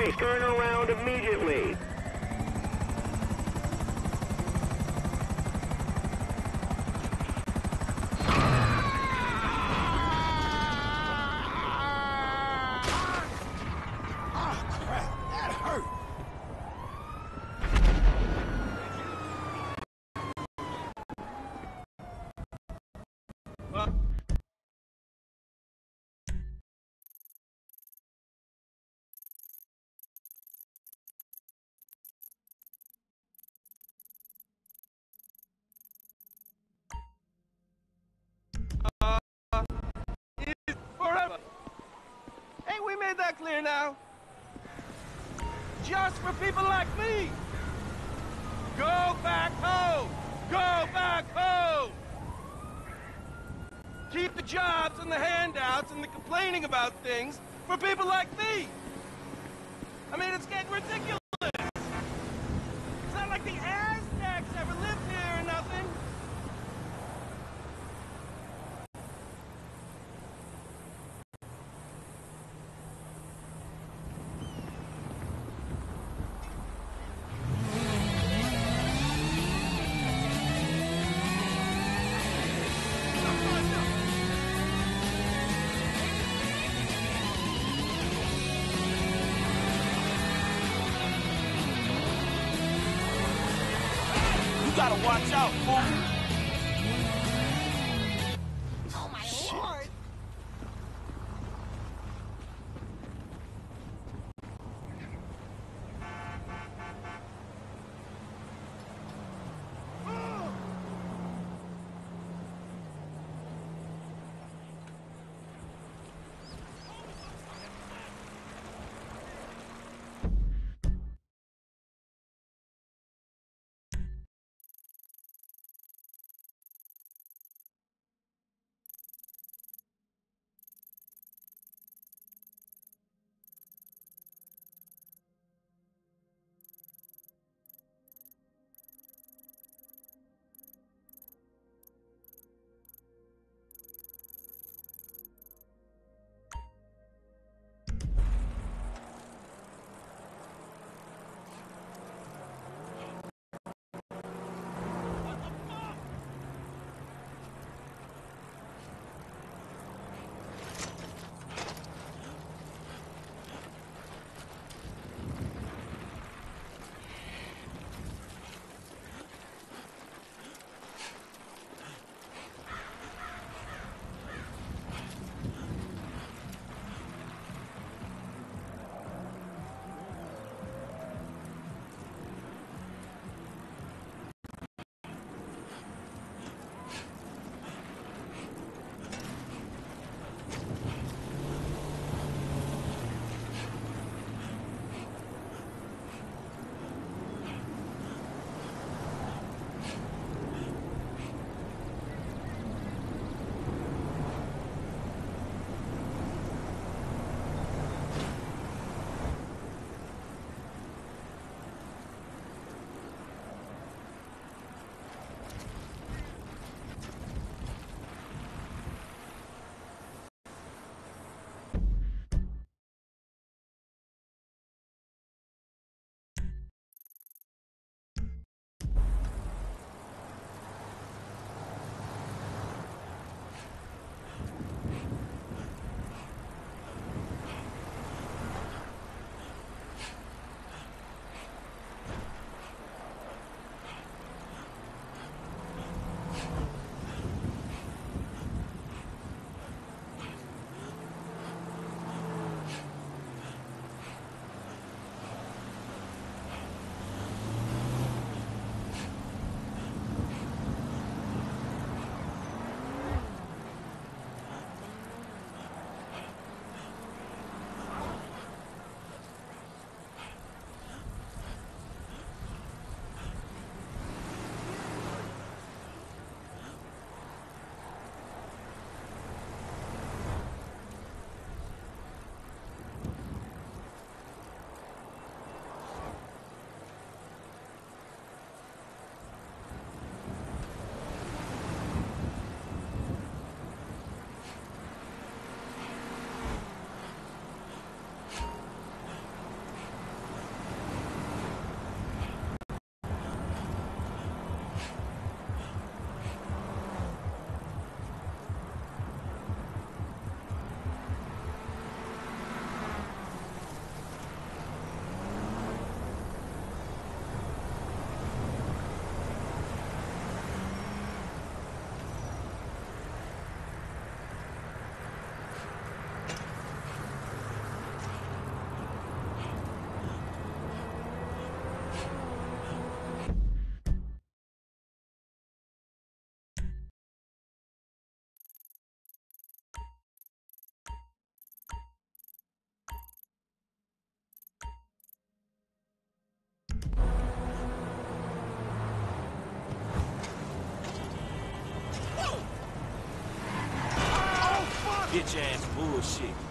space. Turn around immediately. That clear now? Just for people like me. Go back home. Go back home. Keep the jobs and the handouts and the complaining about things for people like me. I mean, it's getting ridiculous. Gotta watch out, fool. Bitch ass bullshit.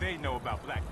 They know about black